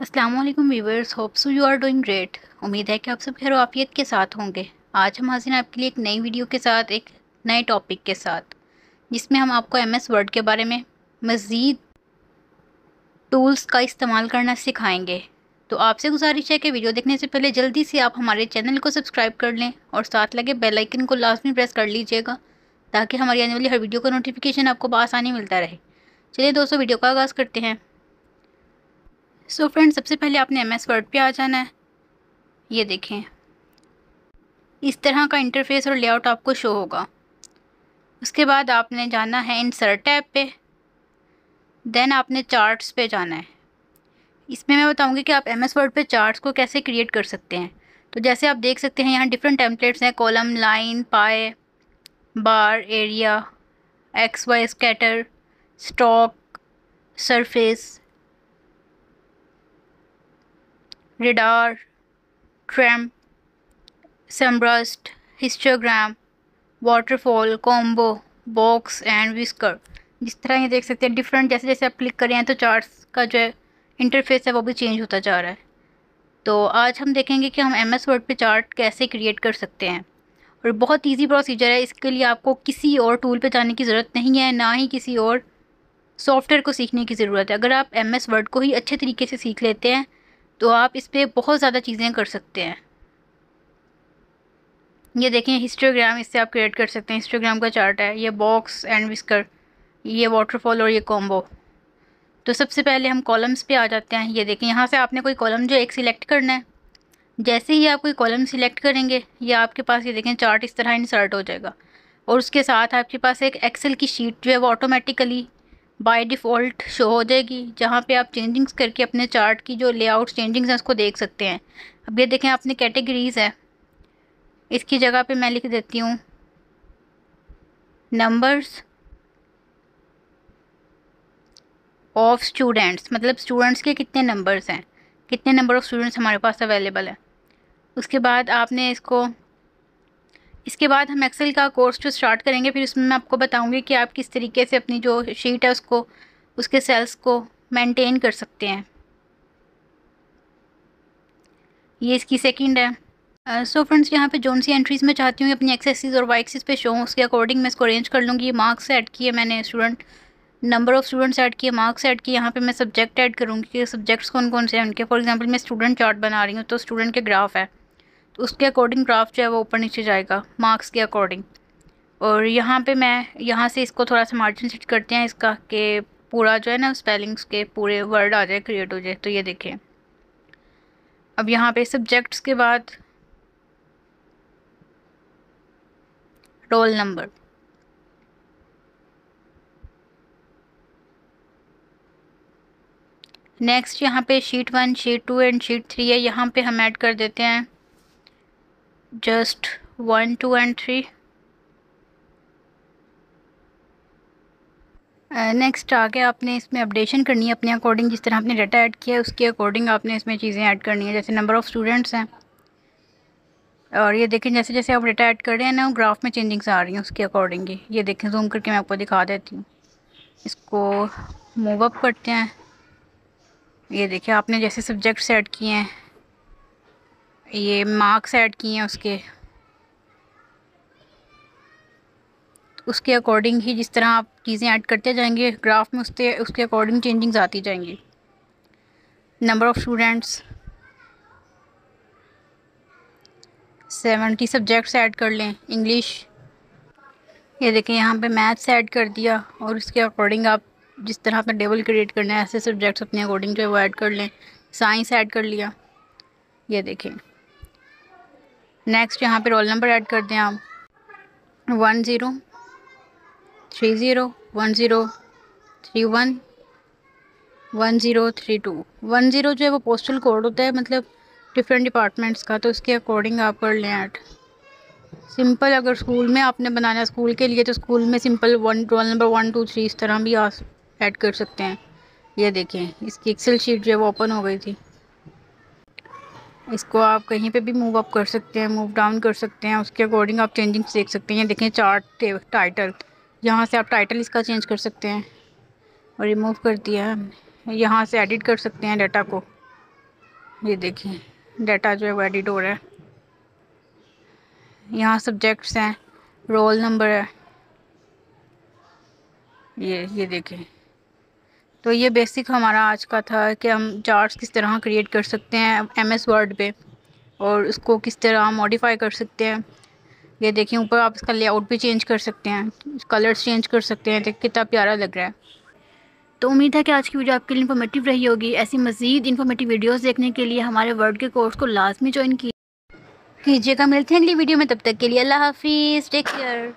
अस्सलाम वालेकुम viewers hope so you are doing great. उम्मीद है कि आप सब खैर आफियत के साथ होंगे। आज हम हाजिर आपके लिए एक नई वीडियो के साथ, एक नए टॉपिक के साथ, जिसमें हम आपको एम एस वर्ड के बारे में मज़ीद टूल्स का इस्तेमाल करना सिखाएँगे। तो आपसे गुजारिश है कि वीडियो देखने से पहले जल्दी से आप हमारे चैनल को सब्सक्राइब कर लें और साथ लगे बेल आइकन को लाजमी प्रेस कर लीजिएगा, ताकि हमारी आने वाली हर वीडियो का नोटिफिकेशन आपको आसानी मिलता रहे। चलिए दोस्तों, वीडियो का आगाज़ करते हैं। सो so फ्रेंड सबसे पहले आपने एम एस वर्ड पर आ जाना है। ये देखें। इस तरह का इंटरफेस और लेआउट आपको शो होगा। उसके बाद आपने जाना है इंसर्ट टैब पे। देन आपने चार्ट्स पे जाना है। इसमें मैं बताऊँगी कि आप एम एस वर्ड पर चार्ट्स को कैसे क्रिएट कर सकते हैं। तो जैसे आप देख सकते हैं, यहाँ डिफरेंट टेम्पलेट्स हैं column line pie bar area X Y scatter stock surface radar, tramp, sunburst, histogram, waterfall combo box and whisker जिस तरह ये देख सकते हैं डिफरेंट जैसे जैसे आप क्लिक करें हैं तो चार्ट्स का जो है इंटरफेस है वो भी चेंज होता जा रहा है। तो आज हम देखेंगे कि हम एम एस वर्ड पर चार्ट कैसे क्रिएट कर सकते हैं। और बहुत इजी प्रोसीजर है इसके लिए आपको किसी और टूल पे जाने की ज़रूरत नहीं है ना ही किसी और सॉफ्टवेयर को सीखने की ज़रूरत है। अगर आप एम एस वर्ड को ही अच्छे तरीके से सीख लेते हैं तो आप इस पर बहुत ज़्यादा चीज़ें कर सकते हैं। ये देखें हिस्टोग्राम इससे आप क्रिएट कर सकते हैं। हिस्टोग्राम का चार्ट है, ये बॉक्स एंड विस्कर ये वाटरफॉल और ये कॉम्बो तो सबसे पहले हम कॉलम्स पे आ जाते हैं। ये देखें, यहाँ से आपने कोई कॉलम जो एक सिलेक्ट करना है, जैसे ही आप कोई कॉलम सिलेक्ट करेंगे, ये आपके पास ये देखें चार्ट इस तरह इंसर्ट हो जाएगा। और उसके साथ आपके पास एक एक्सेल की शीट जो है वो ऑटोमेटिकली बाय डिफ़ॉल्ट शो हो जाएगी, जहाँ पे आप चेंजिंग्स करके अपने चार्ट की जो लेआउट चेंजिंग्स हैं, उसको देख सकते हैं। अब ये देखें अपने कैटेगरीज़ है। इसकी जगह पे मैं लिख देती हूँ नंबर्स ऑफ़ स्टूडेंट्स मतलब स्टूडेंट्स के कितने नंबर्स हैं। कितने नंबर ऑफ़ स्टूडेंट्स हमारे पास अवेलेबल है। उसके बाद आपने इसको इसके बाद हम एक्सेल का कोर्स जो स्टार्ट करेंगे, फिर उसमें मैं आपको बताऊँगी कि आप किस तरीके से अपनी जो शीट है उसको, उसके सेल्स को मेंटेन कर सकते हैं। ये इसकी सेकंड है। सो फ्रेंड्स यहाँ पे जोन सी एंट्रीज़ में चाहती हूँ अपनी एक्सेसिस और वाई पे शो उसके अकॉर्डिंग मैं इसको अरेंज कर लूँगी। मार्क्स ऐड किए मैंने student number of students add किए मार्क्स ऐड किए, यहाँ पे मैं सब्जेक्ट ऐड करूँगी कि सब्जेक्ट्स कौन कौन से हैं। उनके फॉर एग्जांपल मैं स्टूडेंट चार्ट बना रही हूँ तो स्टूडेंट के ग्राफ है। उसके अकॉर्डिंग ग्राफ जो है वो ऊपर नीचे जाएगा मार्क्स के अकॉर्डिंग और यहाँ पे मैं, यहाँ से इसको थोड़ा सा मार्जिन सेट करते हैं, इसका कि पूरा जो है ना स्पेलिंग्स के पूरे वर्ड आ जाए क्रिएट हो जाए तो ये देखें. अब यहाँ पे सब्जेक्ट्स के बाद रोल नंबर नेक्स्ट यहाँ पे sheet one sheet two and sheet three है, यहाँ पे हम ऐड कर देते हैं. Just 1 2 and 3 नेक्स्ट uh, आगे आपने इसमें अपडेशन करनी है अपने अकॉर्डिंग जिस तरह आपने डाटा ऐड किया है उसके अकॉर्डिंग आपने इसमें चीज़ें ऐड करनी है जैसे नंबर ऑफ़ स्टूडेंट्स हैं। और ये देखें जैसे जैसे आप डाटा ऐड कर रहे हैं ना ग्राफ में चेंजिंग्स आ रही हैं उसके अकॉर्डिंग ही ये देखें जूम करके मैं आपको दिखा देती हूँ। इसको मूव अप करते हैं। ये देखिए आपने जैसे सब्जेक्ट्स ऐड किए हैं ये मार्क्स ऐड किए हैं उसके। उसके अकॉर्डिंग ही जिस तरह आप चीज़ें ऐड करते जाएँगे ग्राफ में उसके उसके अकॉर्डिंग चेंजिंग्स आती जाएँगी। Number of students seventy subjects add कर लें इंग्लिश ये देखें, यहाँ पे मैथ्स ऐड कर दिया, और उसके अकॉर्डिंग आप जिस तरह अपना टेबल क्रिएट करना है, ऐसे सब्जेक्ट्स अपने अकॉर्डिंग जो है वो ऐड कर लें। साइंस ऐड कर लिया। ये देखें। नेक्स्ट यहाँ पे रोल नंबर ऐड कर दें आप. One zero three zero one zero three one one zero three two one zero जो है वो पोस्टल कोड होता है मतलब डिफरेंट डिपार्टमेंट्स का तो उसके अकॉर्डिंग आप कर लें ऐड सिंपल अगर स्कूल में आपने बनाना स्कूल के लिए तो स्कूल में simple one roll number one two three इस तरह भी आप ऐड कर सकते हैं. ये देखें, इसकी एक्सेल शीट जो है वो ओपन हो गई थी. इसको आप कहीं पे भी मूव अप कर सकते हैं मूव डाउन कर सकते हैं, उसके अकॉर्डिंग आप चेंजिंग्स देख सकते हैं। देखें चार्ट टाइटल यहाँ से आप टाइटल इसका चेंज कर सकते हैं और रिमूव कर दिया है यहाँ से एडिट कर सकते हैं डाटा को। ये देखिए डाटा जो है वो एडिट हो रहा है। यहाँ सब्जेक्ट्स हैं रोल नंबर है। ये ये देखें। तो ये बेसिक हमारा आज का था कि हम चार्ट्स किस तरह क्रिएट कर सकते हैं एम एस वर्ड पर और उसको किस तरह मॉडिफाई कर सकते हैं। ये देखिए, ऊपर आप इसका लेआउट भी चेंज कर सकते हैं कलर्स चेंज कर सकते हैं देख कितना प्यारा लग रहा है। तो उम्मीद है कि आज की वीडियो आपके लिए इन्फॉर्मेटिव रही होगी। ऐसी मज़ीद इन्फॉर्मेटिव वीडियोस देखने के लिए हमारे वर्ड के कोर्स को लाजमी ज्वाइन कीजिएगा। मिलते हैं अगली वीडियो में, तब तक के लिए अल्लाह हाफिज़ टेक केयर